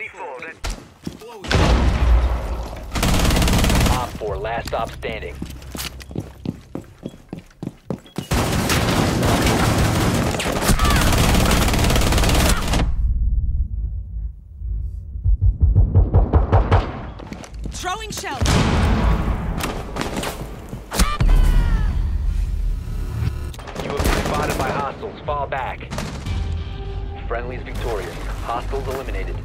Op 4, last stop standing. Throwing shells. You have been spotted by hostiles. Fall back. Friendlies victorious. Hostiles eliminated.